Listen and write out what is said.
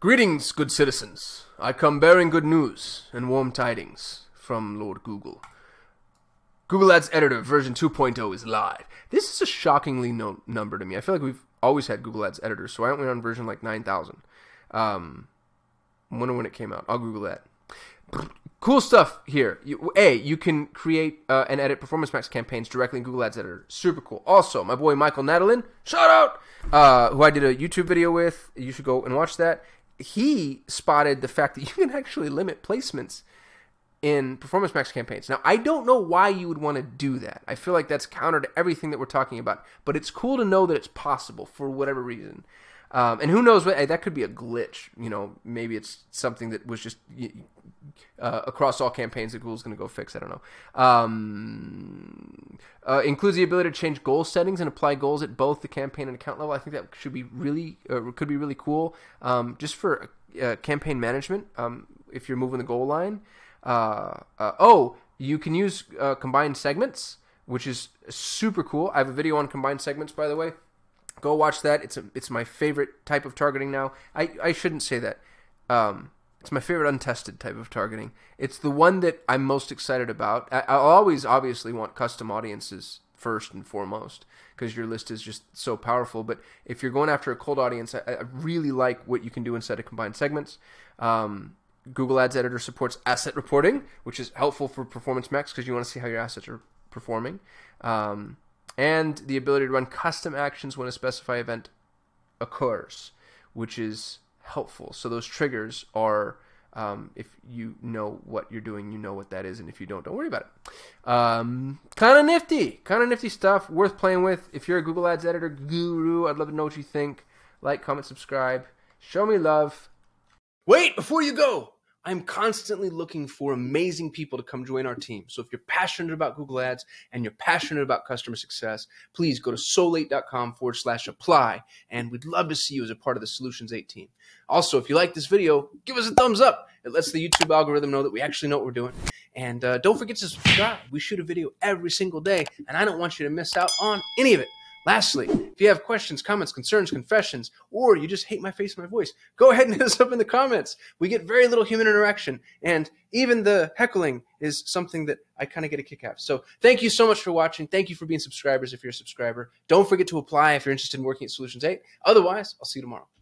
Greetings, good citizens. I come bearing good news and warm tidings from Lord Google. Google Ads Editor version 2.0 is live. This is a shockingly no number to me. I feel like we've always had Google Ads Editor, so why aren't we on version like 9,000? Um, I wonder when it came out. I'll Google that. Cool stuff here. You, a, you can create uh, and edit Performance Max campaigns directly in Google Ads Editor. Super cool. Also, my boy Michael Nadalin, shout out, uh, who I did a YouTube video with. You should go and watch that. He spotted the fact that you can actually limit placements in Performance Max campaigns. Now, I don't know why you would want to do that. I feel like that's counter to everything that we're talking about, but it's cool to know that it's possible for whatever reason. Um, and who knows? What? That could be a glitch. You know, maybe it's something that was just uh, across all campaigns that Google's going to go fix. I don't know. Um, uh, includes the ability to change goal settings and apply goals at both the campaign and account level. I think that should be really uh, could be really cool. Um, just for uh, campaign management, um, if you're moving the goal line. Uh, uh, oh, you can use combined segments, which is super cool. I have a video on combined segments, by the way. Go watch that. It's a, it's my favorite type of targeting now. I, I shouldn't say that. Um, it's my favorite untested type of targeting. It's the one that I'm most excited about. I, I'll always obviously want custom audiences first and foremost because your list is just so powerful. But if you're going after a cold audience, I, I really like what you can do inside of combined segments. Um, Google Ads Editor supports asset reporting, which is helpful for Performance Max because you want to see how your assets are performing. Um, and the ability to run custom actions when a specified event occurs, which is helpful. So those triggers are, um, if you know what you're doing, you know what that is, and if you don't, don't worry about it. Um, kind of nifty, kind of nifty stuff, worth playing with. If you're a Google Ads editor guru, I'd love to know what you think. Like, comment, subscribe, show me love. Wait before you go. I'm constantly looking for amazing people to come join our team. So if you're passionate about Google Ads and you're passionate about customer success, please go to sol8.com forward slash apply. And we'd love to see you as a part of the Solutions 8 team. Also, if you like this video, give us a thumbs up. It lets the YouTube algorithm know that we actually know what we're doing. And uh, don't forget to subscribe. We shoot a video every single day, and I don't want you to miss out on any of it. Lastly, if you have questions, comments, concerns, confessions, or you just hate my face and my voice, go ahead and hit us up in the comments. We get very little human interaction, and even the heckling is something that I kind of get a kick out of. So thank you so much for watching. Thank you for being subscribers if you're a subscriber. Don't forget to apply if you're interested in working at Solutions 8. Otherwise, I'll see you tomorrow.